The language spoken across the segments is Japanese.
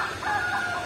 あっ!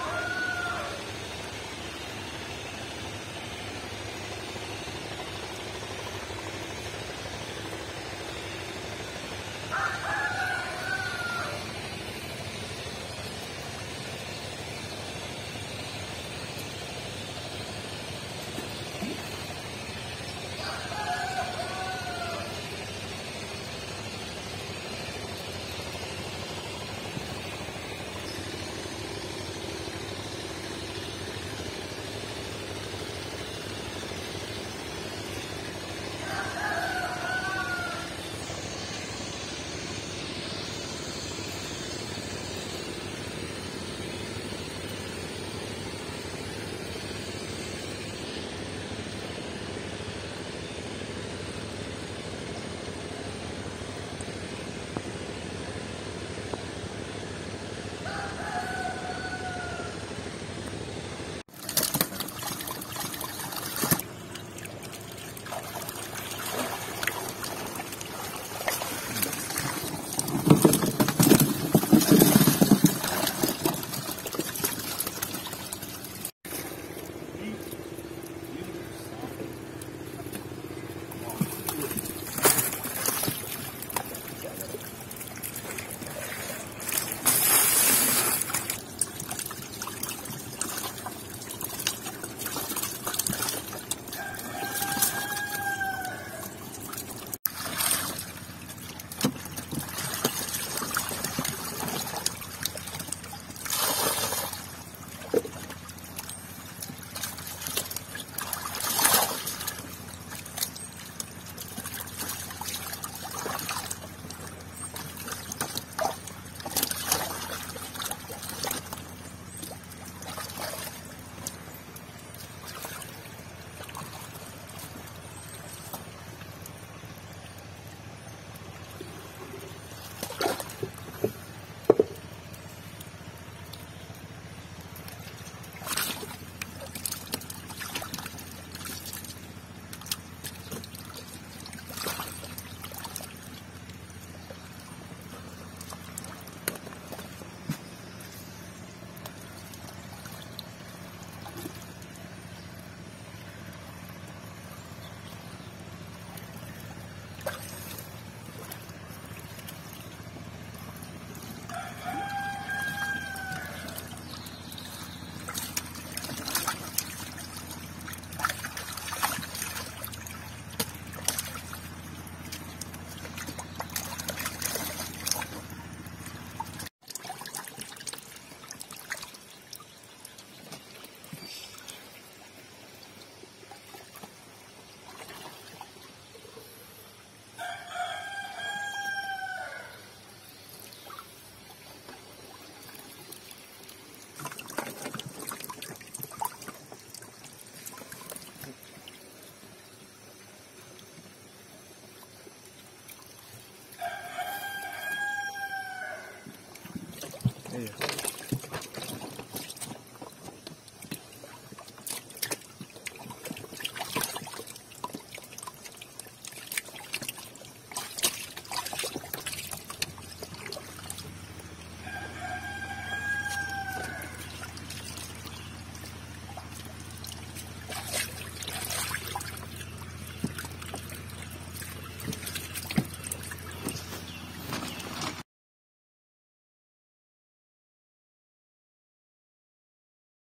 Yeah.